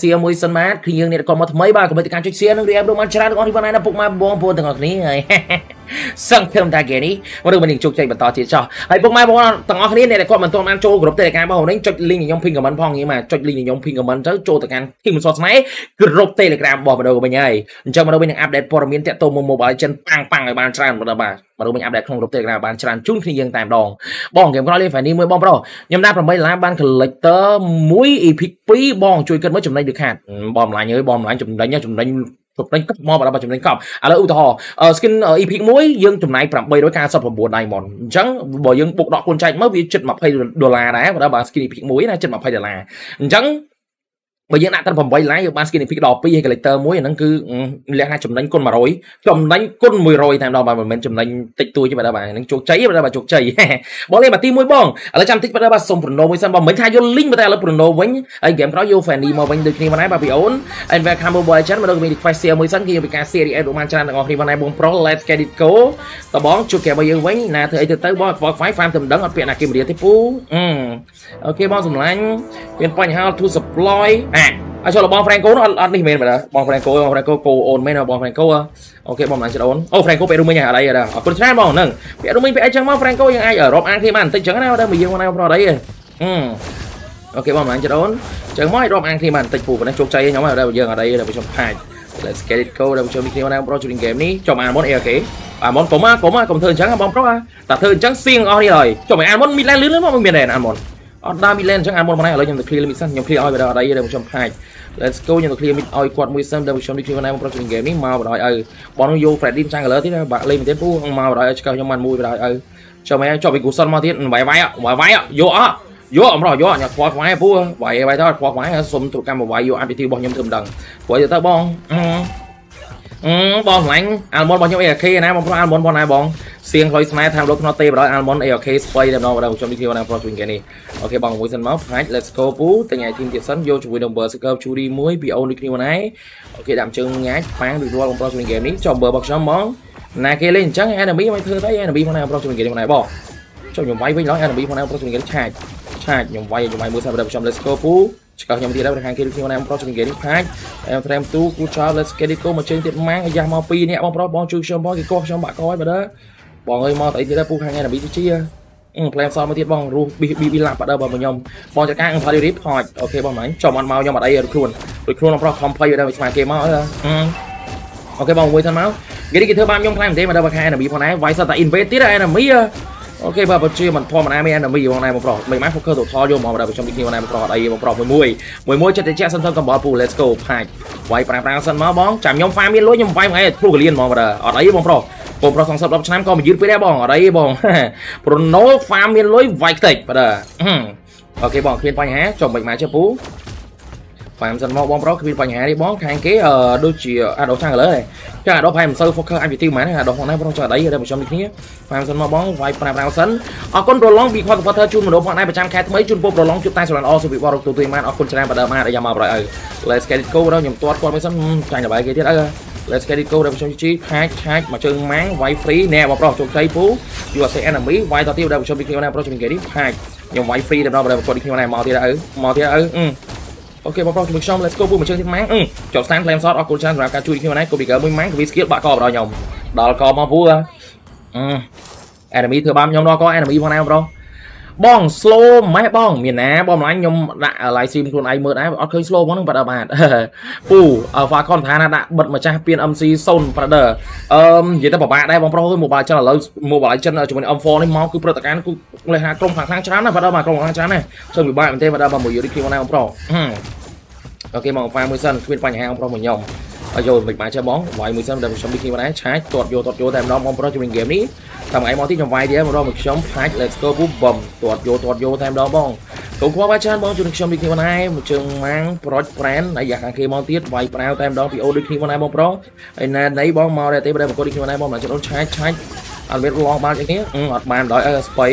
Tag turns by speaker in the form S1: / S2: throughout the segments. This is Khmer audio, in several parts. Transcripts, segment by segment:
S1: share មួយសិនបាទគឺយើងនេះក៏មកថ្មីបាទកុំភ្លេចការចុច share និង react របស់ច្រើនបងប្អូនណាពុកម៉ែបងប្អូនទាំងអស់គ្នាហើយ សង្ឃឹមថាគេនេះរឿងមិននឹងជោគជ័យបន្តទៀតចោះហើយពុកម៉ែបងប្អូនទាំងអស់គ្នាអ្នកដែលគាត់មិនទាន់បានចូលក្រុម Telegram របស់ខ្ញុំចុច link ខ្ញុំ pin comment ផងងារមកចុច link ខ្ញុំ pin comment ទៅចូលទៅកាន់ team សតស្នេហ៍ក្រុម Telegram របស់ម្ដងវិញហើយអញ្ចឹងម្ដងវិញនឹង update ព័ត៌មានតាក់ទងមក Mobile Legends ប៉ាំងប៉ាំងឲ្យបានច្រើនម្ដងបាទម្ដងវិញ update ក្នុងក្រុម Telegram បានច្រើនជូនគ្នាយើងតែម្ដងបងហ្គេមក្រោយលេង Fanny មួយបងប្រុសខ្ញុំដាក់8ដុល្លារបាន collector មួយ epic 2បងជួយគិតមើលចំណេញដូចខាតបងម្លាញ់អើយបងម្លាញ់ចំណេញចំណេញ ចំណេញកប់មកបើចំណេញកប់ឥឡូវឧទាហរណ៍ skin epic 1យើងចំណាយ899 diamond អញ្ចឹងបើយើងបុកដកគុណចែកមកវាជិត20ដុល្លារដែរបើ skin epic 1ណាជិត20ដុល្លារអញ្ចឹង បើយើងដាក់ត្រឹម8ឡាយយើងបាន skin epic ដល់2ហើយ collector មួយអាហ្នឹងគឺលក្ខណៈចំណេញគុណ100ចំណេញគុណ100តែម្ដងបាទមិនមែនចំណេញតិចតួចទេបាទបាទហ្នឹងជោគជ័យបាទបាទជោគជ័យបងលេងមកទី1បងឥឡូវចាំតិចបាទបាទសុំប្រណូមួយសិនបងមិនថាយក link បាទឥឡូវប្រណូវិញហើយ game ក្រោយយក Fanny មកវិញដូចគ្នាបងណាបាទពីអូន and welcome mobile legend មកដល់វិញ request share មួយសិនគឺយកពីការ series អេដបានច្រើនទាំងអស់គ្នាបងណាបងប្រុស let's get it go តបងជួបគេមកយើងវិញណាធ្វើអីទៅទៅបង Spotify farm ទៅមិនដឹងអត់ពាក្យណាគេមរៀនទេពូអូខេបងសម្លាញ់មានបញ្ហា to supply អាអត់ចូលបង Franco អត់អត់នេះមែនបាទបង Franco បង Franco គោអូនមែនបង Franco អូខេបងមិនចិត្តអូនអូ Franco ពេលរុំមិញអត់អីអរគុណច្រើនបងហ្នឹងពេលរុំមិញពេលអីចឹងមក Franco យើងអាចរាប់អានគ្នាបានបន្តិចចឹងណាដល់មកយើងមកណៃប្រអត់អីហឹមអូខេបងមិនចិត្តអូនចឹងមករាប់អានគ្នាបានបន្តិចពូប៉ុណ្ណេះជោគជ័យខ្ញុំហើយដល់យើងអត់អីដល់ខ្ញុំផាច់ Let's get it go ដល់ខ្ញុំគ្នាណាប្រូជួយ game នេះចុំអានមុនអីអូខេអាមុនកុំកុំកុំធ្វើអញ្ចឹងបងប្រុសតែធ្វើអញ្ចឹងសៀងអស់នេះហើយចុំអានមុនមីឡែនលឿនមកមានដែរអានមុន អត់ដើមមីឡែនអញ្ចឹងអានមុនមកណាឥឡូវខ្ញុំទៅ clear limit សិនខ្ញុំ clear ឲ្យបើដល់អត់អីទេខ្ញុំខាច់ Let's go ខ្ញុំទៅ clear limit ឲ្យគាត់មួយសិនដល់ខ្ញុំនេះ clear ខ្លួនឯងមកប្រុសជំនាញ game នេះមកបើដល់ឲ្យបងនោះយក Freddy ចាំង color ទៀតបាក់លេងមែនទេពូមកបើដល់ឲ្យឆ្កឹះខ្ញុំបានមួយបើដល់ឲ្យចាំមែនចប់ពីគូសិនមកទៀតវាយវាយវាយវាយយកអត់យកអមរោះយកញ៉ាំខ្វល់ខ្វាយពូវាយវាយទៅខ្វល់ខ្វាយសុំទូកម្មវាយយកអានពិធីរបស់ខ្ញុំទៅមិនដឹងព្រោះយកទៅបង អឺបងឆ្លាញ់អាល់មុនរបស់ខ្ញុំ ARK ណាបងប្រុសអាល់មុនបងណាបងសៀងខ្លុយស្នេហ៍តាមលោកក្នុងទេបដល់អាល់មុន ARK ស្បៃតែម្ដងបងខ្ញុំនេះគ្នាណាប្រុសជួយគេនេះអូខេបងមួយសិនមកផ្លាច់ let's go ពូតែញ៉ៃធីមទៀតសិនយកជាមួយនឹង Burst Curve Churi មួយពីអូននេះគ្នាណាអូខេដាក់ជើងញ៉ាច់ប៉ាំងរួចរាល់បងប្រុសជួយគេនេះចុះ Burst របស់ខ្ញុំហ្មងណាគេលេងអញ្ចឹង enemy មិនធ្វើទៅ enemy ផងណាប្រុសជួយគេនេះបងណាបង ចុះខ្ញុំវាយវិញឡើយ enemy ផងណាប្រុសជួយគេឆាច់ឆាច់ខ្ញុំវាយខ្ញុំវាយមួយសិនបងខ្ញុំ let's go ពូឆ្កឹះខ្ញុំទៀតហើយខាងគេខ្ញុំណាបងប្រុសជួយគេនេះផាច់អែម frame 2 good job let's get it go មកជើងទៀតម៉ាំងអាយ៉ាមក2នាក់បងប្រុសបងជួយខ្ញុំបងគេកោះខ្ញុំបាក់កោហើយបើដល់បងអើយមកទៅអីទៀតដែរពូខាងណាប៊ីជាអឺផ្លែសមកទៀតបងរស់ប៊ីប៊ីប៊ីឡាប់បាត់ដល់បងខ្ញុំបងចាត់ការអង្ផលរីបហត់អូខេបងម៉ាញ់ចំអត់មកខ្ញុំអត់អីរួចខ្លួនរួចខ្លួនបងប្រុសខំភ័យដល់ស្មាគេមកអឺអូខេបងមួយសិនមកគេគេធ្វើបានខ្ញុំខ្លាំងមែនទេមកដល់ខាង enemy ផងដែរវាយសតតែ invade ទៀត enemy អូខេបាទបើជាមិនធម្មតាមាន enemy បងណែបងប្រុសមិនម៉ែ focus total យកមកដល់ខ្ញុំនេះបងណែបងប្រុសអត់អីបងប្រុសមួយមួយមួយមួយចិត្តតែជាក់សិនសិនកំបល់ពូ let's go ផាច់វាយប្រាំប្រាំសិនមកបងចាំខ្ញុំ farm មានលុយខ្ញុំវាយមួយឯងព្រុសកលៀនហ្មងបាទអត់អីបងប្រុសបងប្រុសសង្សឹប10ឆ្នាំក៏មកយឺតពេកដែរបងអត់អីបងប្រូណូ farm មានលុយវាយខ្ទេចបាទអូខេបងគ្មានបញ្ហាចុះមិនមក ជើពូ farm សិនមកបងប្រុសគ្មានបញ្ហាទេបងខាងគេអឺដូចជាអាដោះចាំងឥឡូវចាអាដោះផែមិនសូវ focus អាជីវម៉ានអាដោះផងណាបងចុះអីដល់ប្រជុំនេះគ្នា farm សិនមកបងវាយ5 5សិនអរគុណប្រឡងពីគាត់គាត់ធ្វើជូនមនុស្សផងដែរប្រចាំខែថ្មីជូនពូប្រឡងជួបតែសម្រាប់អសុវិវត្តទូទួយម៉ានអរគុណច្រើនបាទម៉ានយ៉ាងមកប្រយអើ Let's get it go ដល់ខ្ញុំទាត់គាត់មួយសិនចាញ់ដល់បាយគេទៀតអើ Let's get it go ដល់ប្រជុំជីឆាច់ឆាច់មកជើងម៉ាំងវាយ free ណែបងប្រុសជោគជ័យពូយូអសេ enemy វាយតទៀតដល់ប្រជុំពីគ្នាណាប្រុសជំនាញគេនេះឆាច់ខ្ញុំវាយ free ដល់ដល់គាត់គ្នាណាមកទៀតអើមកទៀតអើ អូខេបងប្រុសជាមួយខ្ញុំ let's go ពូមកជើងទៀតម៉ាំងចុះ stand flame shot អរគុណច្រើនសម្រាប់ការជួយខ្ញុំណា copy girl មួយម៉ាំង copy skill បាក់កបដល់ខ្ញុំដល់កមកពូអឺ enemy ធ្វើបានខ្ញុំដល់ក enemy ផងណាបងប្រុស បង slow ម៉េះបងមានណាបងម្លាញ់ខ្ញុំដាក់ live stream ខ្លួនឯងមើលដែរអត់ឃើញ slow ហ្មងហ្នឹងបាត់អត់បានពូ Alpha Con ថាណាដាក់បិទម្ចាស់ពៀន MC 0 Brother អឺនិយាយទៅពិបាកដែរបងប្រុសអើយ Mobile Legends ឥឡូវ Mobile Legends ជាមួយ M4 នេះមកគឺព្រឹត្តិការណ៍គឺលេខហាក្រុមខាងខាងច្រើនណាស់បាត់អត់បានក្រុមខាងច្រើនណាស់ចូលពិបាកមែនទេបាត់អត់បានមួយយូរីគ្លីមកណាបងប្រុសអូខេមក Alpha មួយសិនគ្មានបញ្ហាបងប្រុសមកខ្ញុំ ឲ្យយកមិនបានចេះបងវាយមួយសិនដល់ខ្ញុំនេះគ្នាដែរឆាច់ទាត់យកទាត់យកតែម្ដងបងប្រុសជាមួយហ្គេមនេះតាមថ្ងៃមកទីខ្ញុំវាយទៀតម្ដងមកខ្ញុំផាច់ let's go ពូបំទាត់យកទាត់យកតែម្ដងបងកុំខ្វល់បាច្រើនបងជួយខ្ញុំនេះគ្នាដែរមួយជើងម៉ាំងប្រូចប្រែនហើយយ៉ាងខាងគេមកទៀតវាយប្រាវតែម្ដងពីអូដូចគ្នាដែរបងប្រុសហើយណែណៃបងមកដែរទេបើប្រកួតនេះគ្នាដែរបងមកចូលឆាច់ឆាច់អត់មានឡងបានចឹងនេះអត់បានដល់អឺស្បៃ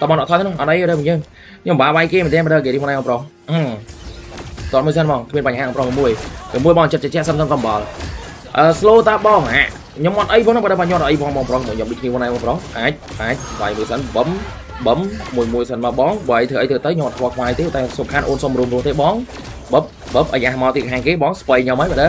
S1: តបងអត់ថយទេអត់អីទេយើងខ្ញុំបាវាយគេមែនទេមើលគេនេះផងដែរបងប្រុសអឺតមួយសិនបងគ្មានបញ្ហាបងប្រុសមួយ មួយបងចិត្តជាក់សិនសិនកំបល់អឺ slow តាបងហាខ្ញុំអត់អីផងបើបើខ្ញុំអត់អីផងបងប្រុសខ្ញុំដូចគ្នាបងណាបងប្រុសអាចអាចវាយមួយសិនបំបឹមមួយមួយសិនមកបងបើអីធ្វើអីធ្វើទៅខ្ញុំអត់ខ្វល់ខ្វាយទេតែសំខាន់អូនសុំរួមរួមទេបងបឹបបឹបអាយ៉ាមកទីខាងគេបងស្បៃខ្ញុំហើយបើ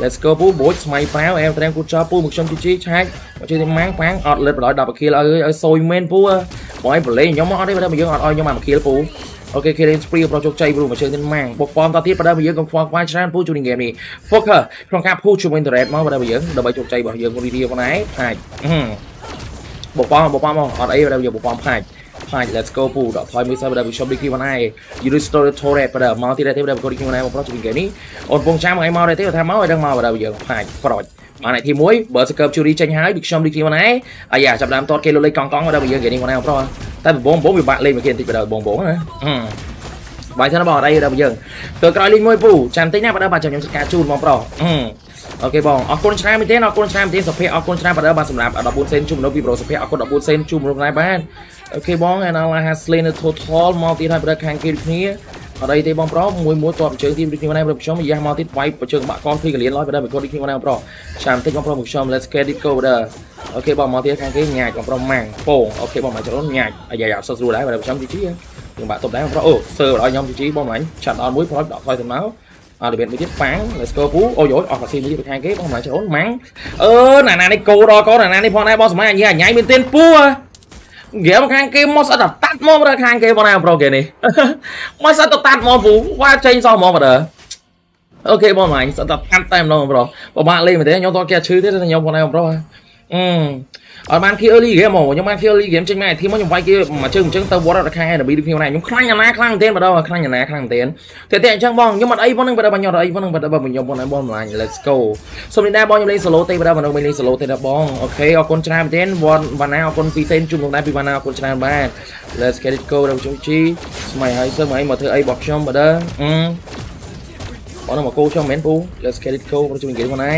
S1: Let's go ពូបូចស្មៃប្រាវអែមត្រែមគូចោពូមកខ្ញុំជីជីឆែកមកជួយទីម៉ាំងប៉ាំងអត់លិតបដ ாய் 10គីលឲ្យឲ្យសួយមែនពូបងឲ្យប្រឡេងខ្ញុំមកអត់ទេបើយើងអត់ឲ្យខ្ញុំមកគីលពូអូខេ killing spree ប្រជោគជ័យព្រោះមកជើងទីម៉ាំងបុកប៉មតទៀតបើដល់យើងកុំខ្វល់ខ្វាយច្រើនពូជួយនឹងហ្គេមនេះ focus ក្នុងការភូជាមួយ internet មកបើដល់យើងដើម្បីជោគជ័យរបស់យើងរីរីខ្លួនឯងអាចបុកប៉មបុកប៉មអត់អីបើដល់យើងបុកប៉មផាច់ ផាច់ let's go ពូដល់ថយមួយសិនបើដល់ shop ឌីគីវ៉ាណៃ you restore the turret បើដល់មកទៀតទេបើដល់កូឌីគីវ៉ាណៃមកប្រជួយហ្គេមនេះអូនពងចាំថ្ងៃមកទេថាមកឲ្យដឹងមកបើដល់យើងផាច់ប្រចបានទី1បើសកើបជូរីចេញហើយពីខ្ញុំឌីគីវ៉ាណៃអាយ៉ាចាប់ដើមតតគេលុលេខកង់កង់ដល់យើងហ្គេមនេះមកណៃប្រុសតែបងបងវាបាក់លេងមួយគេបន្តិចបើដល់បងបងណាបាយសិនបងអត់អីដល់យើងធ្វើក្រោយលេងមួយពូចាំតិចណាបើដល់បាទខ្ញុំស្កាជូនបងប្រុសអូខេបងអរគុណច្រើនមែនទេអរគុណច្រើនមែនទេសុភ័ក្រអរគុណច្រើនបើដល់បាទសម្រាប់14សេនជុំមនុស្សពីប្រុសសុភ័ក្រអរគុណ14សេនជុំមនុស្សដែរបាន អូខេបង and Allah has slain the total មកទៀតហើយបើខាងគេគ្នាអត់អីទេបងប្រុសមួយមួយតបជើងទីដូចគ្នាណាបងខ្ញុំយ៉ាស់មកទៀតវាយប្រជើងបាក់កងភីកលៀនឡើយបើដល់មកដូចគ្នាណាបងប្រុសចាំតិចបងប្រុសមកខ្ញុំ let's get it go បើអូខេបងមកទៀតខាងគេញ៉ាច់បងប្រុសម៉ាំងពងអូខេបងមកច្រើនញ៉ាច់អាយ៉ាយ៉ាសោះស្រួលដែរបើខ្ញុំជីជីយើងបាក់តបដែរបងប្រុសអូសើបើឲ្យខ្ញុំជីជីបងម្លាញ់ឆាត់ដល់មួយប្រុសដកថយទៅមកអត់របៀបមួយទៀតប៉ាំង let's go ពូអូយអូយអស់កាស៊ីមួយទៀតខាងគេបងម្លាញ់ច្រើនម៉ាំងអឺណាណានេះគោដល់កោណាណានេះផងដែរបងសម័យអញញ៉ាញមែនទេពូហ្គេមខាងគេមកស្អត់តែតាត់មករើខាងគេបងណាប្រូគេនេះមកស្អត់តែតាត់មកពូវ៉ាចេញសោះមកបើអូខេបងម៉ាញ់ស្អត់តែតាត់តែម្ដងប្រូពិបាកលេងមែនទេខ្ញុំតគេឈឺទេតែខ្ញុំបងណាប្រូ អឺអត់បានគី early game មកខ្ញុំបានគី early game ចេញមកធីមមកខ្ញុំវាយគេមួយជើងមួយជើងទៅវត្តដល់ខាង enemy ដូចខ្ញុំណាខ្ញុំខ្លាញ់អាណាខ្លាំងមែនទេម្ដងខ្លាញ់អាណាខ្លាំងមែនទេតែតែអញ្ចឹងបងខ្ញុំអត់អីបងនឹងបើបងខ្ញុំអត់អីបងនឹងបើបងខ្ញុំបងបងម្លាញ់ let's go សូមនេះដែរបងខ្ញុំលេង solo ទេបើបងមិនលេង solo ទេដែរបងអូខេអរគុណច្រើនមែនទេវត្តវណ្ណាអរគុណពីសេនជុំក្នុងដែរពីវណ្ណាអរគុណច្រើនបាទ let's get it go ដល់ជុំជីស្មៃហើយសើមកអីមកធ្វើអីរបស់ខ្ញុំបើដែរអឺបងមកគោខ្ញុំមែនពូ let's get it go បងជុំនិយាយបងឯ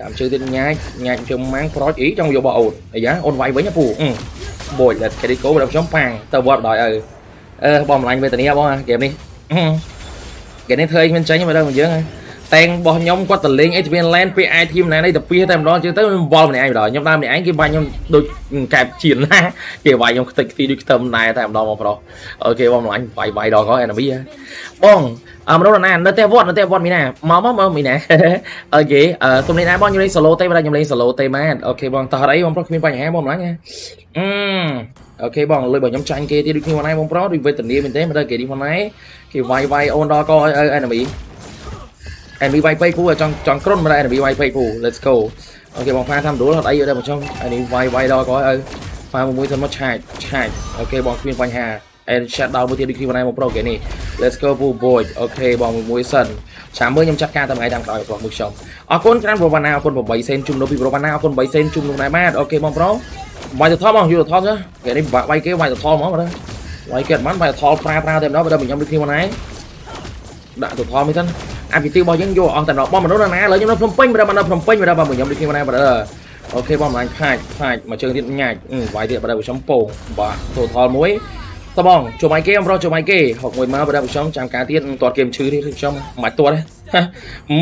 S1: ងតាមជើទៀតញ៉ាច់ញ៉ាច់ជើម៉ាំងប្រូចអីចង់យកបោអូនអាយ៉ាអូនវាយវិញណាពូបូច let's get it go ដល់ខ្ញុំប៉ាំងទៅវត្តដល់អើអឺបងម្លាញ់វេទនាបងហ្គេមនេះហ្គេមនេះធ្វើអីមិនចាញ់មកដល់មកយើងតែងរបស់ខ្ញុំគាត់ទៅលេង Adrian Land ពេល i team ណានេះទៅពីតែម្ដងជឿទៅវល់ម្នាក់ឯងម្ដងខ្ញុំដើរម្នាក់ឯងគេបាញ់ខ្ញុំដូចកែបជៀនណាគេវាយខ្ញុំខ្ទេចខ្ទីដូចខ្ទឹមដែរតែម្ដងមកប្រុសអូខេបងម្លាញ់វាយវាយដល់ក៏ enemy បងអ មនុស្សណានៅតែវត្តនៅតែវត្តមីណាមកមកមកមីណាអូខេអឺសុំនេះណាបងខ្ញុំលេង solo ទេបើខ្ញុំលេង solo ទេមែនអូខេបងតោះអីបងប្រុសគ្មានបញ្ហាបងម្លាញ់ណាអឺអូខេបងលុយបងខ្ញុំចាញ់គេទៀតដូចគ្នាហ្នឹងបងប្រុសដូចវេទនាមែនទេមើលគេនេះហ្នឹងគេវាយវាយអូនដល់ក៏ឲ្យ enemy enemy វាយពេកពូចង់ចង់ក្រុនមើល enemy វាយពេកពូ let's go អូខេបងហ្វាតាមដួលអត់អីទេបងចង់ enemy វាយវាយដល់ក៏ឲ្យហ្វាមួយសិនមកឆាច់ឆាច់អូខេបងគ្មានបញ្ហា and shut down មួយទៀតដូចគ្នាបងមកប្រូគេនេះ let's go ពូ boy អូខេបងមួយសិនចាំមើលខ្ញុំចាត់ការតាមថ្ងៃតាមក្រោយបងមួយខ្ញុំអរគុណច្រើនប្រវណ្ណាអរគុណ8សេនជុំនោះពីប្រវណ្ណាអរគុណ8សេនជុំនោះដែរបាទអូខេបងប្រូវាយទៅថតបងយូរទៅថតចាគេនេះវាយគេវាយទៅថតហ្មងបាទវាយគេអត់បានវាយថតប្រើប្រើតែម្ដងបើខ្ញុំដូចគ្នាបងឯងដាក់ទៅថតមិនសិនអាពីទីរបស់យើងយកអស់តែម្ដងបងមនុស្សណាឥឡូវខ្ញុំនៅភ្នំពេញបើនៅភ្នំពេញបើបងខ្ញុំដូចគ្នាបងឯងបាទអូខេបងម្លាញ់ផាច់ផាច់មកជើងទៀតញ៉ាច់វាយទៀតបើខ្ញុំពងបាទទៅថតមួយ តបងជួមអីគេអមរជួមអីគេហុកមួយមកបើខ្ញុំចាំការទៀតមិនទាត់គេមិនឈឺទេខ្ញុំមិនទាត់ទេ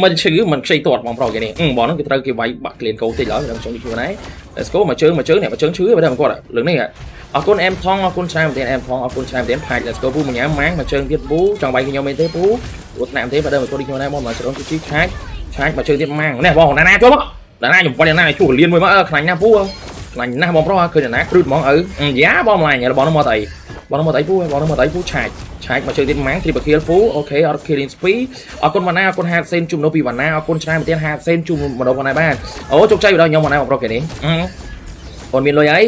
S1: មិនឈឺមិនខ្ចីទាត់បងប្រុសគេនេះបងហ្នឹងគេត្រូវគេវាយបាក់ក្លៀនកោតិចឡើយខ្ញុំចង់និយាយខ្លួនឯង Let's go មកជើងមកជើងនេះមកជើងឈឺបើគាត់លើនេះអរគុណអែមថងអរគុណច្រើនមែនទេអែមថងអរគុណច្រើនមែនទេផាច់ Let's go ពូមួយញ៉ាំម៉ាំងមកជើងទៀតពូចង់វាយខ្ញុំមែនទេពូអត់ណាស់ទេបើដើមមកគាត់ខ្ញុំណែមកមកច្រងជីឆាច់ឆាច់មកជើងទៀតម៉ាំងនេះបងណាណាជួបណាណាខ្ញុំប៉ុនណាជួលលៀនមួយមកខ្លាញ់ណាពូខ្លាញ់ណាស់បងប្រុសឃើញណាគ្រឹតហ្មងឪយ៉ាបងម្លាញ់បងនោះមកទៅអី បងមកដៃពូបងមកដៃពូឆាច់ឆាច់មកជើងទៀតម៉ាំង triple kill ពូអូខេអត់ killing spree អរគុណវណ្ណាអរគុណ50សេនជុំនៅពីវណ្ណាអរគុណច្រើនមែនទៀត50សេនជុំម្ដងវណ្ណាបានអូជោគជ័យដល់ខ្ញុំវណ្ណាបងប្រុសគេនេះអូនមានលុយអី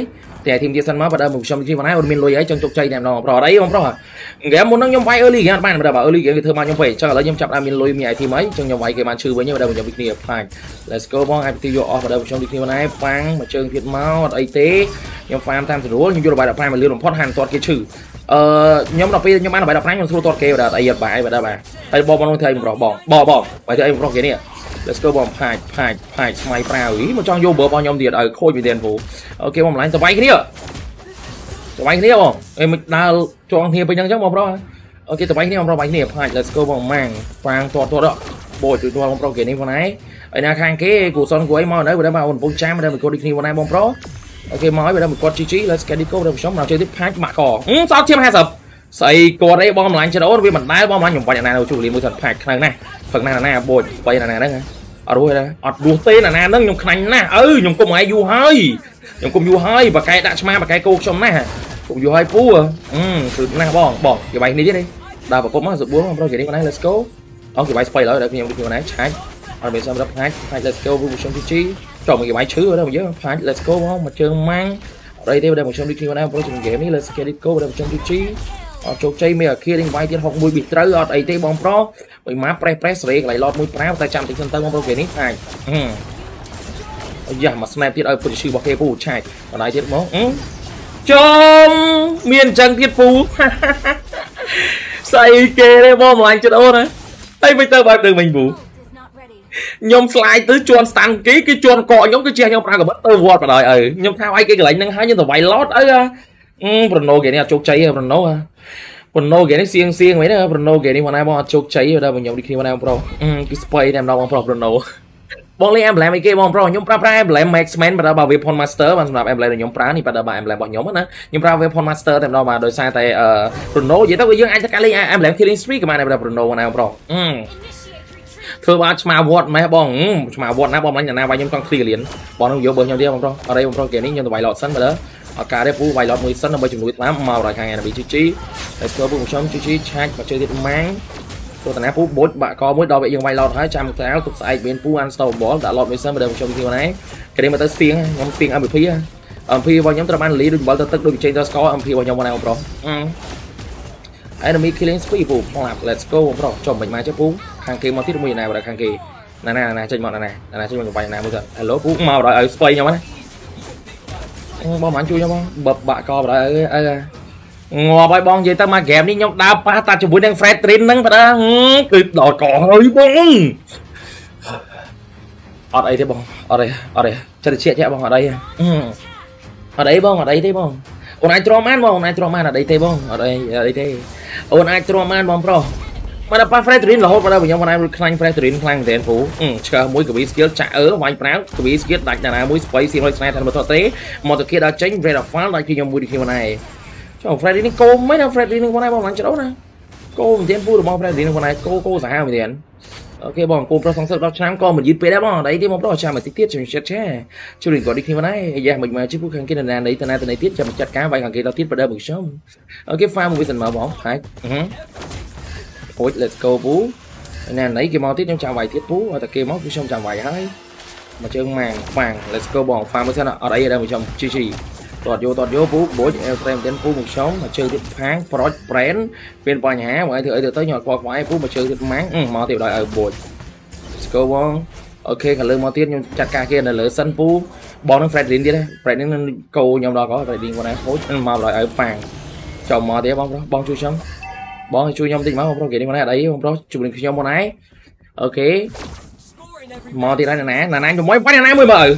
S1: តែធីមទៀតសិនមកបើដើមខ្ញុំជិះវណ្ណាអូនមានលុយអីចង់ជោគជ័យតែម្ដងបងប្រុសអីបងប្រុសហ្គេមមុនហ្នឹងខ្ញុំវាយ early គេអត់បានបើ early គេធ្វើមកខ្ញុំពេកចឹងឥឡូវខ្ញុំចាប់ដើមមានលុយមាន item អីចឹងខ្ញុំវាយគេបានឈឺវិញបើដើមខ្ញុំវិគ្នាផ្លាច់ Let's go បង IPT យកអស់បើដើមខ្ញុំវិគ្នាណាប៉ាំងមកជើងទៀតមកអត់អីទេខ្ញុំ farm តាមស្រួលខ្ញុំយករបាយ15មកលឿនបំផុតហាន់ទាត់គេឈឺអឺខ្ញុំដល់ពេលខ្ញុំបានបាយ15ខ្ញុំស្រួលទាត់គេបាទអីអត់បាយបាទបាទហើយបងបងនោះធ្វើអីប្រុសបងបងបងបាយធ្វើអីប្រុសគេនេះ Let's go បងផាច់ផាច់ផាច់ស្មៃប្រាវមកចង់យកបើបងខ្ញុំទៀតឲ្យខូចពីទៀតពូអូខេបងម្លាញ់ទៅវាយគ្នាទៅវាយគ្នាបងអីមិនដើរជងគ្នាពេញហ្នឹងចឹងបងប្រុសអូខេទៅវាយគ្នាបងប្រុសវាយគ្នាផាច់ Let's go បងម៉ាំងប៉ាងទាត់ទាត់បូចជួយទាត់បងប្រុសគេនេះបងឯងហើយណាខាងគេគូសុនគួយមកនៅបើដល់មកអូនពងចាំដល់មកគូដូចគ្នាបងឯងបងប្រុសអូខេមកហើយបើដល់គាត់ GG let's get it go ដល់ខ្ញុំមក chơi ទៀតផាច់បាក់កអឺសោកឈាម50 ស្អីគាត់អីបងម្លាញ់ច្រអូនវាមិនដែលបងម្លាញ់ខ្ញុំបាច់អាណានៅជួលីមួយសិនផាច់ខ្លាំងណាស់ផឹកណាស់ណាបូចបីណាណាហ្នឹងអត់រួចទេអត់រស់ទេណាណាហ្នឹងខ្ញុំខ្លាញ់ណាស់អឺខ្ញុំគុំឲ្យយូរហើយខ្ញុំគុំយូរហើយបកែដាក់ឆ្មាបកែគោខ្ញុំណាស់គុំយូរហើយពូអឺគឺណាស់បងបងគេបាយនេះទៀតទេដល់ប្រកបមកសបួនបងប្រុសគេនេះមកណា let's go អូគេបាយស្បៃឡើយដល់ខ្ញុំខ្ញុំណាឆាច់អត់មានសម្រាប់ផ្នែកផ្នែក let's go ពួកខ្ញុំ GG ចូលមកគេបាយឈឺដល់មកយើងផ្នែក let's go មកមកជើងម៉ាំងអត់អីទេដល់មកខ្ញុំ GG មកណាប្រុសជំនាញនេះ let's get it go ដល់មកខ្ញុំ GG អត់ជោគជ័យមានអាគារនេះវាយទៀត61ប៊ីត្រូវអត់អីទេបងប្រុសបើមកប្រេសប្រេសសេរីកន្លែងឡតមួយប្រាវតែចាំតិចសិនទៅបងប្រុសគេនេះអាចអាយ៉ាមក snap ទៀតឲ្យពុទ្ធឈឺរបស់គេពូឆាច់បណ្ដៃទៀតមកចំមានអញ្ចឹងទៀតពូស្អីគេទេបងម្លាញ់ចិត្តអូនណាហើយមិនទៅបែបនឹងវិញពូខ្ញុំស្លាយទៅជន់ស្តាន់គេគេជន់កកខ្ញុំគឺជាខ្ញុំប្រើកបិតទៅវត្តបណ្ដោយឪខ្ញុំថាឲ្យគេកន្លែងហ្នឹងហើយខ្ញុំទៅវាយឡតឪអឺ ប្រណូគេនេះអត់ជោគជ័យទេប្រណូប្រណូគេនេះសៀងសៀងមែនទេប្រណូគេនេះមកណាបងអត់ជោគជ័យទេដល់ខ្ញុំនេះគ្នាមកណាបងប្រុសគឺស្បៃតែម្ដងបងប្រុសប្រណូបងលេង emblem អីគេបងប្រុសខ្ញុំប្រើប្រាស់ emblem Maxman បើដល់បើ Weapon Master បានសម្រាប់ emblem ដែលខ្ញុំប្រើនេះបើដល់បើ emblem របស់ខ្ញុំណាខ្ញុំប្រើ Weapon Master តែម្ដងបាទដោយសារតែ Bruno និយាយទៅយើងអាចលេង emblem Killing Spree ក៏បានដែរ Bruno ណាបងប្រុសធ្វើបានឆ្មាវត្តម៉េះបងឆ្មាវត្តណាបងមិនណាវាយខ្ញុំចង់ clear លៀនបងនឹងយកបើខ្ញុំទៀតបងប្រុសអរិយបងប្រុសគេនេះខ្ញុំទៅវាយ lot សិនបើអ ត់ការទេពូវាយ lot មួយសិនដើម្បីជំនួយតាមមកដល់ខាង enemy GG តែស្គាល់ពូខ្ញុំ GG ឆាច់មកជើទៀតម៉ាំងទោះតាណាពូបូចបាក់កមួយដល់វាយើងវាយឡោតហើយចាំក្រៅទុកស្អែកមានពូ unstoppable ដាក់ឡោតមួយសិនបើដើមខ្ញុំទីណាគេមកទៅស្ទៀងខ្ញុំស្ទៀង MVP MVP របស់ខ្ញុំត្រូវបានលីដូចបលទៅទឹកដូចចេញទៅស្កអ MVP របស់ខ្ញុំមកណាបងប្រុស enemy killing spree ពូផ្លាប់ let's go បងប្រុសចុះមិនមកចេះពូខាងគេមកទៀតមួយណាបើខាងគេណាណាណាចេញមកណាណាណាចេញមកបាយណាមួយទៅ hello ពូមកដល់ឲ្យស្បៃខ្ញុំណា បងមិនជួយខ្ញុំបងបបបាក់កបដល់អើអើងាប់ហើយបងនិយាយទៅមកហ្គេមនេះខ្ញុំដើរប៉ះតាជាមួយនឹង Fred Trin ហ្នឹងបាទគឺដល់កហើយបងអត់អីទេបងអត់អីអត់អីចិត្តជាជាបងអត់អីអត់អីបងអត់អីទេបងអូនអាចទ្រាំបានបងអូនអាចទ្រាំបានអត់អីទេបងអត់អីអត់អីទេអូនអាចទ្រាំបានបងប្រុស មកដល់ប៉ះ Fred Trin រហូតមកដល់ខ្ញុំមិនអាចខ្លាញ់ Fred Trin ខ្លាំងមែនពូឆ្កើមួយកវី skill ចាក់អឺវាញ់ប្រាវកវី skill ដាច់តាណាមួយស្បៃស៊ីរយស្នេហ៍ថាមកទេមកទៅគេដល់ចេញ Red of Fall ដាច់ខ្ញុំមួយដូចខ្ញុំណាឯងចុះ Freddy នេះគោមិនណា Freddy នេះបងឯងបងឡើងច្រោណាគោមិនទៀនពូរបស់ Freddy នេះបងឯងគោគោសាហាវមិនទៀនអូខេបងគោប្រុសសង្សឹក10ឆ្នាំក៏មិនយឺតពេកដែរបងអីទេបងប្រុសចាំបន្តិចទៀតខ្ញុំចិត្តឆែជួយរៀនគាត់នេះគ្នាបងឯងយ៉ាមិនមកជិះពូខាងគេណាណីតាណាតាណីទៀតចាំចាត់ការវាយខាងគេដល់ទៀតបើដើមមកខ្ញុំអូខេ file មួយសិនមកបងហើយ អូយ let's go ពូណាណីគេមកទៀតខ្ញុំចាំវាយទៀតពូតែគេមកគឺខ្ញុំចាំវាយហើយមកជើងម៉ាងបាំង let's go បង file មួយសិនអត់អីដែរមកខ្ញុំជីជីតតយកតតយកពូបូចអែលត្រេមទៀតពូមកខ្ញុំមកជើទៀតផាងប្រូចប្រេនមានបញ្ហាមកឲ្យធ្វើអីទៅទៅខ្ញុំអត់ខ្វល់ខ្វាយពូមកជើទៀតម៉ាំងមកទៀតដល់ឲ្យបូចស្គាល់បងអូខេខាងលើមកទៀតខ្ញុំចាត់ការគេនៅលើសិនពូបងនឹង Fred Lin ទៀតណា Fred Lin នឹងកោខ្ញុំដល់ក៏ Fred Lin គាត់ណាហូចមកដល់ឲ្យប៉ាងចូលមកទៀតបងប្រុសបងជួយខ្ញុំ បងជួយខ្ញុំតិចមកបងប្រុសគេនេះមកណាអត់អីបងប្រុសជួយនឹងខ្ញុំមកណាអូខេមកទៀតហើយណាណាណាជាមួយបាញ់ណាមួយមើល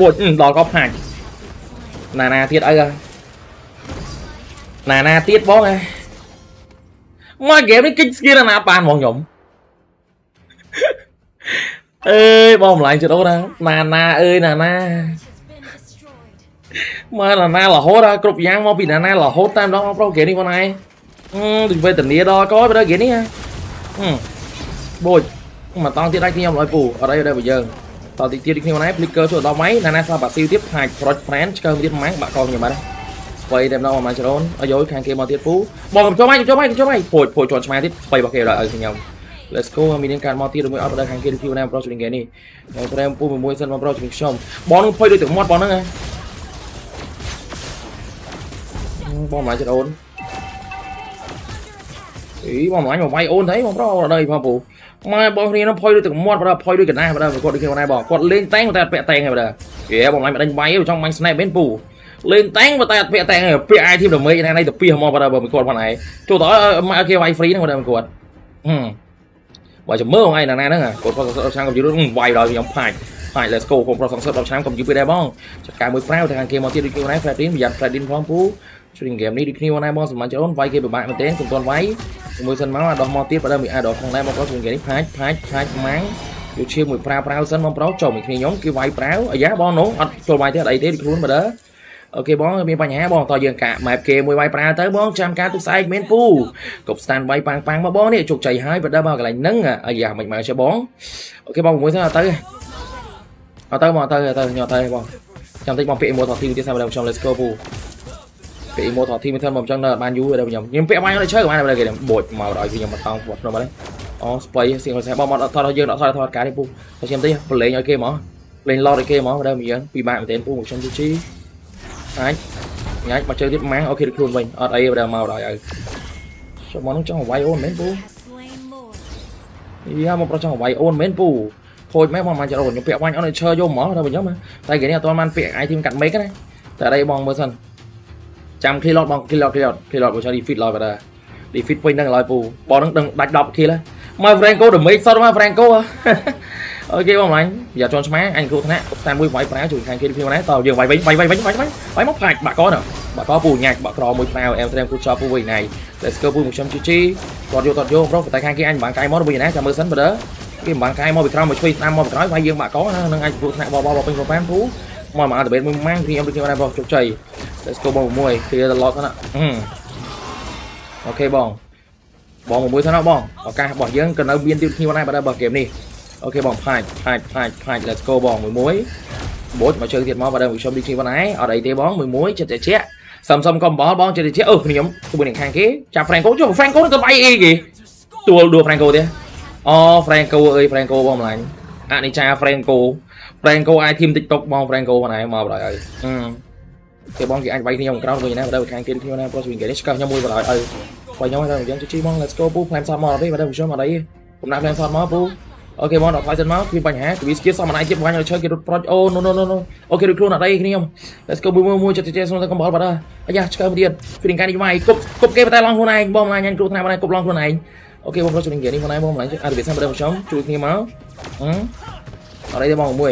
S1: បួចដល់ក៏ផាច់ណាណាទៀតអីណាណាទៀតបងឯងមកហ្គេមនេះគិចស្គីណាណាបានហ្មងខ្ញុំអើយបងម្លាញ់ចិត្តអូនណាណាអើយណាណាមកណាណារហូតគ្រប់យ៉ាងមកពីណាណារហូតតាមដងប្រូហ្គេមនេះបងឯងអឺ ដូចវេទនាដល់កបើហ្គេមនេះហ៎បូចមកតង់ទៀតឲ្យខ្ញុំឲ្យពូអត់អីដែរបើយើងតតិចទៀតគ្នាណា flicker ជួយដល់ម៉ៃណាណាសាបាស៊ីទៀតផាច់ project friend ឆ្កើទៀតម៉ាំងបាក់កងខ្ញុំបាទស្បៃតែម្ដងមកចរនអាយខាងគេមកទៀតពូបងកំចុះម៉ៃកំចុះម៉ៃកំចុះម៉ៃពួយពួយជន់ឆ្មាទៀតស្បៃរបស់គេដល់ឲ្យខ្ញុំ Let's go មានការមកទៀតជាមួយអត់ដល់ខាងគេ review ណាប្រូជួយគេនេះខ្ញុំប្រែពូមួយសិនមកប្រូជួយខ្ញុំបងនឹងភ័យដូចទឹកមាត់បងហ្នឹងបងមកចរន អីបងអញមកវាយអូនទៅបងប្រូអត់ដល់ផងពូម៉ែបងគ្នានោះផុយដូចទឹកមាត់បើផុយដូចកណាបើគាត់ដូចគ្នាណាបងគាត់លេងតែងតែអត់ពាក់តែងហើយបើយេបងឡាញមិនដេញវាយចង់បាញ់ snap មែនពូលេងតែងបើតែអត់ពាក់តែងពាក់អាយធីមដមេណានេះទៅពីមកបើបើគាត់ផងឯងចូលទៅមកគេវាយ free ហ្នឹងបើគាត់ហឹមបើចាំមើលថ្ងៃណាណាហ្នឹងគាត់គាត់ឆ្នាំកំយឺវាយដល់ខ្ញុំផាច់ផាច់ let's go ខ្ញុំប្រុសសង្សឹក10ឆ្នាំកំយឺពេលដែរបងចាត់ការមួយប្រាវទៅខាងគេមកទៀតដូចគ្នាណា Fredin ប្រយ័ត្ន Fredin ផងពូ ជួយហ្គេមនេះដូចគ្នាបងណាបងសម្រាប់ច្រើនវាយគេពិបាកមែនទេកុំទាន់វាយជាមួយសិនមកដោះមកទៀតបើដើមមានអាចដោះផងដែរបងប្រុសជួយហ្គេមនេះផាច់ផាច់ផាច់ម៉ាំងយកឈាមមួយប្រាវប្រាវសិនបងប្រុសចូលមួយគ្នាខ្ញុំគេវាយប្រាវអាយ៉ាបងនោះអត់ចូលវាយទេអត់អីទេខ្លួនបើដើអូខេបងមានបញ្ហាបងតយើងកាម៉ែបគេមួយវាយប្រាទៅបងចាំការទុកស្អែកមែនពូគប់ stand វាយប៉ាំងប៉ាំងមកបងនេះជោគជ័យហើយបើដល់បងកន្លែងហ្នឹងអាយ៉ាមិនមកចេះបងអូខេបងមួយទៅអត់ទៅអត់ទៅមកទៅទៅញ៉ាំទៅបងចាំតិចបងពាក់ emote ថតទីទៀតសាប់ដល់ខ្ញុំ let's go ពូ ពាក់ emote ថតទីមិនធ្វើមកចឹងនៅបានយូរដល់ខ្ញុំខ្ញុំពាក់បាញ់ដល់ឈើក៏បានដល់គេបូចមកដល់ខ្ញុំមកតង់ខ្ញុំមកអូស្បៃសៀងខ្សែបងមកថតយើងអត់ថតថតការនេះពូតែខ្ញុំតិចប្រឡែងឲ្យគេមកលេងឡតឲ្យគេមកដល់មកយើងពីបាក់មែនទែនពូមកខ្ញុំជីអាចញ៉ាច់មកជើទៀតម៉ាំងអូខេខ្លួនវិញអត់អីដល់មកដល់ឲ្យចូលមកនឹងចង់វាយអូនមែនពូយ៉ាមកប្រចង់វាយអូនមែនពូខូចម៉ែបងមកចរខ្ញុំពាក់វាញ់អត់ឈើយកហ្មងដល់ខ្ញុំតែគេនេះអត់ទាន់បានពាក់អាយធីមកាត់មេកណាតែអីបងមើលសិន ចាំ kill lot បង kill lot kill lot kill lot បើចូល defeat ឡើយបាទ defeat ពេញហ្នឹងឡើយពូបងហ្នឹងដឹងដាច់10 kill ហើយមក Franco ដមេកសតមក Franco អូខេបងម្លាញ់យ៉ាជន់ឆ្មាអញគ្រូថ្នាក់តាមមួយវាយប្រាជួយខាងគេពីណាតយើងវាយវិញវាយវិញវិញវាយវិញវាយមកផ្លាច់បាក់កនបាក់កពូញ៉ាច់បាក់ក្រមួយប្រាវអែមត្រែមគូចោពូវិញណៃ Let's go ពូមកខ្ញុំជីជីគាត់យកតយកប្រុសតែខាងគេអញបានកាយមកវិញណាចាំមើលសិនបើគេបានកាយមកពីក្រោមមកជួយស្ដាំមកពីក្រោយវាយយើងបាក់កណានឹងអាចគ្រូថ្នាក់បបបពេញប្រប៉ានពូ មកមកអត់ទៅមួយម៉ាំងខ្ញុំដូចខ្ញុំដែរបងជោគជ័យ Let's go បងមួយ clear the lot ណាអូខេបងបងមួយសិនណាបងឱកាសរបស់យើងក៏នៅមានទៀតគ្នាដែរបើដល់បើហ្គេមនេះអូខេបងផាច់ផាច់ផាច់ផាច់ let's go បងមួយមួយបូចមកជើងទៀតមកបើដល់ខ្ញុំឌីគ្នាបងឯងអត់អីទេបងមួយមួយចិត្តតែជាសំសំកំបល់បងចិត្តតែជាអឺខ្ញុំជាមួយនឹងខាងគេចាប់ Franco ចុះ Franco ទៅបាយអីគេទួលដួល Franco ទេអូ Franco អើយ Franco បងម្លាញ់ អនិច្ចា Franco Franco អាចធីម TikTok បង Franco បងឯងមកដល់ហើយអឺគេបងគេអាចវាយខ្ញុំក្រោយវិញណាបើដល់ខាងគេខ្ញុំណាប្រុសវិញគេនេះស្កើខ្ញុំមួយបើដល់ហើយបើខ្ញុំទៅយើងជីបង let's go ពូ plan សតមកអត់ទេបើដល់ខ្ញុំអត់អីកំណាក់ plan សតមកពូអូខេបងដល់ផ្លាយសិនមកគ្មានបញ្ហាគឺវាស្គីសមណៃទៀតបាញ់ឲ្យឈើគេរត់ប្រូចអូ no no no no អូខេដូចខ្លួនអត់អីគ្នាខ្ញុំ let's go មួយមួយចិត្តចេះសុំទៅកំបល់បាត់អាយ៉ាឆ្កើទៀតពីងកាយនេះវាយគប់គប់គេតែឡងខ្លួនឯងបងឡាញញ៉ាំគ្រូថ្នាក់បងឯងគប់ឡងខ្លួនឯង អូខេបងប្រុសជួយនិយាយនេះបងឯងបងឡាញអារបៀបសាំបើខ្ញុំជួយគ្នាមកអឺអត់អីទេបងមួយ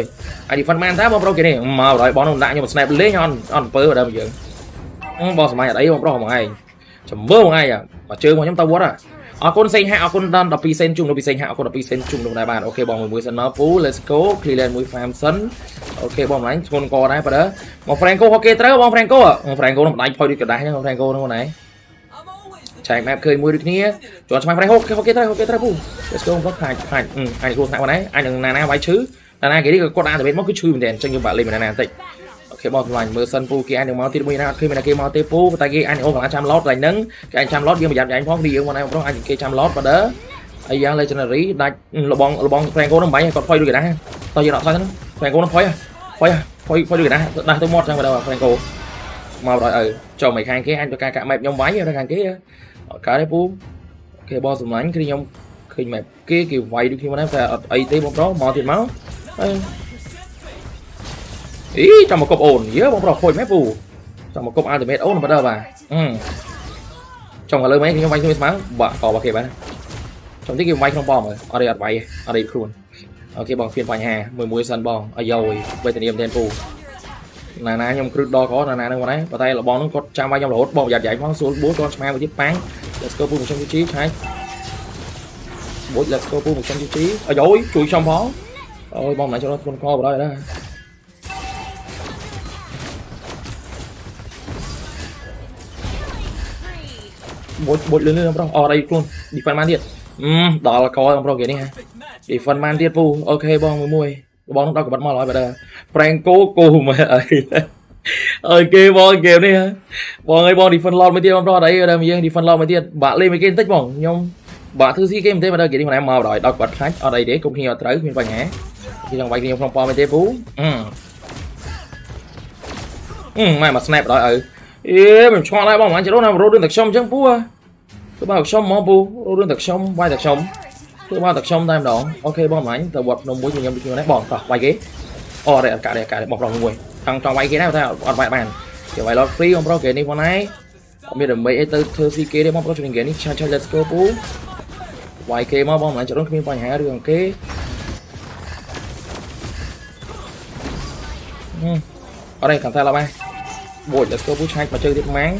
S1: អាឌីហ្វាន់ម៉ានតើបងប្រុសគេនេះមកដល់បងនោះដាក់ខ្ញុំ snap លេងអត់អត់អំពើដល់យើងបងសម័យអត់អីបងប្រុសបងឯងចាំមើលបងឯងមកជើងមកខ្ញុំទៅវត្តអរគុណសេងហាក់អរគុណដល់12សេនជុំ12សេងហាក់អរគុណ12សេនជុំនោះដែរបានអូខេបងមួយសិនមកពូ let's go clear មួយ farm សិនអូខេបងម្លាញ់ធ្ងន់កដែរបើមក Franco ហូគេត្រូវបង Franco Franco នឹងបដាច់ផុយដូចกระដាស់ហ្នឹង Franco ហ្នឹងបងឯង ចែក map ឃើញមួយដូចគ្នាជាន់ឆ្មាំ Franco ហូគេត្រូវហូគេត្រូវពូ let's go បងខាច់ខាច់អញគួរថ្នាក់បងឯងអញនឹងណាណាវាយឈឺណាណាគេនេះក៏គាត់អានទៅមកគឺឈឺមែនតើអញ្ចឹងយើងបាក់លេងណាណាបន្តិចគេបងសម្លាញ់មើលសិនពូគេអាចនឹងមកទៀតមួយណាអត់ឃើញមានគេមកទេពូតែគេអាចអូកន្លងចាំឡតកន្លែងហ្នឹងគេអាចចាំឡតយើងប្រយ័ត្នយ៉ាងផងពីយើងមកណែប្រុសអាចគេចាំឡតបើដើហើយយ៉ាង legendary ដាច់លបងលបង Franco ហ្នឹងបាញ់គាត់ផុយដូចកណាតើយើងអត់ថយហ្នឹង Franco ហ្នឹងផុយផុយផុយផុយដូចកណាដាស់ទៅមាត់ចឹងបើដើ Franco មកដល់ឲ្យចូលមកខាងគេអាចទៅការកាក់ map ខ្ញុំវាយទៅខាងគេអត់កើតទេពូគេបងសម្លាញ់គឺខ្ញុំឃើញ map គេគេវាយដូចខ្ញុំហ្នឹងតែអត់អីទេបងប្រុសមកទៀតមកហើយអីចាំមកគប់អូនយើបងប្រុសខូចមែនពូចាំមកគប់អាល់ទីមេតអូនបើដើបាទអឺចង់ឥឡូវមែនខ្ញុំវាយខ្លួនស្មើបាក់កបាក់គេបាទចង់ទីគេវាយក្នុងបងមើលអត់ទេអត់វាយអត់ទេខ្លួនអូខេបងគ្មានបញ្ហាមួយមួយសិនបងអាយ៉យវេទនាមតែពូ ណាណាខ្ញុំគ្រឹះដល់គាត់ណាណាហ្នឹងបងណាប៉ុន្តែលបងហ្នឹងគាត់ចាំវាយខ្ញុំរហូតបងប្រយ័ត្នយាយផងសួលបួលគាត់ឆ្មាមួយទៀតប៉ាំង Let's go ពូមកខ្ញុំជីឆាច់បួច Let's go ពូមកខ្ញុំជីអាយ៉យជួយខ្ញុំផងអូយបងមិនចូលខ្លួនខបដល់ដែរបុចបុចលឿនលឿនប្រុសអត់អីខ្លួន defend បានទៀតអឺដល់កបងប្រុសគេនេះហ่ะ defend បានទៀតពូអូខេបងមួយមួយ បងដល់កបាត់មកហើយបាទ Franco គោមើលអីអូខេបងហ្គេមនេះបងអីបង defend lot មួយទៀតបងប្រុសអត់អីដល់យើង defend lot មួយទៀតបាក់លេងមួយគេបន្តិចបងខ្ញុំបាក់ធ្វើស៊ីគេមិនទេមកដល់គេនេះមកមកដល់ដល់គាត់ខ្លាច់អត់អីទេគុំគ្នាអត់ត្រូវគ្មានបញ្ហាគេចង់វាយគ្នាក្នុងប៉មទេពូអឺអឺម៉ែមក snap ដល់ឪអេមិនឆ្ងល់ដែរបងមិនចរណារត់រឿងតែខ្ញុំអញ្ចឹងពូគឺបើខ្ញុំហ្មងពូរត់រឿងតែខ្ញុំវាយតែខ្ញុំ គឺបើតែខ្ញុំតែម្ដងអូខេបងអញទៅវត្តភ្នំមួយខ្ញុំដូចខ្ញុំនេះបងតោះវាយគេអូរ៉េអត់កាត់ទេកាត់ទេបងប្រុសមួយចង់ចង់វាយគេដែរតែអត់វាយបានគេវាយ lot free បងប្រុសគេនេះផងណាអត់មានដើម្បីអីទៅធ្វើស៊ីគេទេបងប្រុសជួយគេនេះឆាឆា let's go ពូវាយគេមកបងអញចរគ្មានបញ្ហារឿងគេអរេកាន់តែឡើយបាទបួច let's go ពូឆាច់មកជើងទៀតម៉ាំង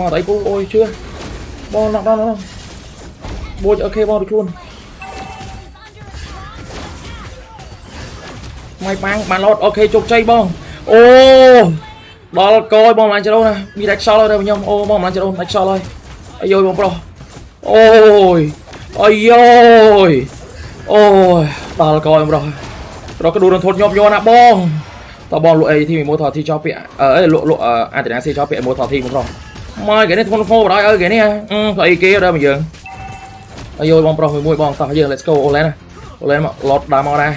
S1: មកដៃពូអូយជឿ បងណាក់ដល់បួចអូខេបងរួចខ្លួនម៉ៃបាំងបានលោតអូខេជោគជ័យបងអូដល់កយបងឡើងចរោណាមានដាច់ខ្យល់ហើយខ្ញុំអូបងឡើងចរោដាច់ខ្យល់ហើយអាយយបងប្រុសអូយអាយយអូយដល់កយបងប្រុសប្រុសក៏ដួលរន្ធត់ញាប់យន់ណាបងតើបងលក់អីទីមីម៉ូថទីចោពាក់អឺលក់លក់អាតេណាស៊ីចោពាក់ម៉ូថទីបងប្រុសមកគេនេះធ្ងន់ធ្ងរបណ្ដោយអើគេនេះអឺស្អីគេដល់មកយើង អាយយបងប្រុសមួយបងតោះយើង let's go អូឡែនណាអូឡែនមកឡតដើមមកដែរ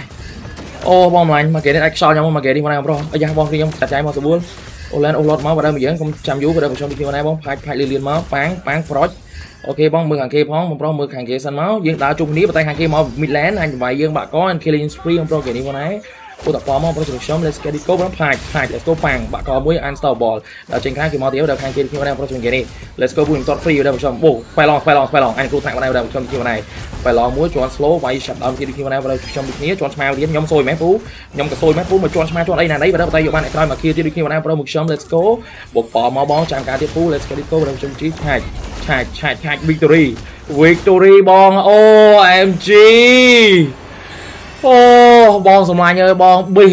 S1: អូបងម្លាញ់មកគេនេះអាចខ្យល់ខ្ញុំមកគេនេះមកដែរបងប្រុសអាយ៉ាបងខ្ញុំកាត់ចាយមកស្បួលអូឡែនអូឡតមកបណ្ដោយមកយើងកុំចាំយូរបណ្ដោយមកខ្ញុំពីមកដែរបងផាច់ផាច់លឿនលឿនមកប៉ាងប៉ាងប្រូចអូខេបងមើលខាងគេផងបងប្រុសមើលខាងគេសិនមកយើងដើរជុំគ្នាប៉ុន្តែខាងគេមក midland អញបាយយើងបាក់ក and killing spree បងប្រុសគេនេះផង ដែរឧទាហរណ៍មកប្រុសខ្ញុំ let's get it go បងផាច់ផាច់ let's go ប៉ាំងបាក់កមួយ unstoppable ដល់ចេញខាងគេមកទៀតដល់ខាងគេខ្ញុំដែរប្រុសខ្ញុំគេនេះ let's go មួយតត free ដល់ខ្ញុំអូស្បែឡងស្បែឡងស្បែឡងអញគ្រូថាក់មកដែរដល់ខ្ញុំខ្ញុំដែរស្បែឡងមួយជាន់ slow វាយ shut down គេខ្ញុំដែរដល់ខ្ញុំដូចគ្នាជាន់ស្មាវទៀតខ្ញុំសួយមែនពូខ្ញុំក៏សួយមែនពូមកជាន់ស្មាវជាន់អីណាណីបើតែយកបានឲ្យក្រោយមកគៀទៀតដូចគ្នាដែរប្រុសមកខ្ញុំ let's go បុកប៉មកបងចាំការទៀតពូ let's get it go ដល់ខ្ញុំជីឆាច់ឆាច់ឆាច់ឆាច់ victory victory បង OMG អូបងសម្លាញ់អើយបងប៊ី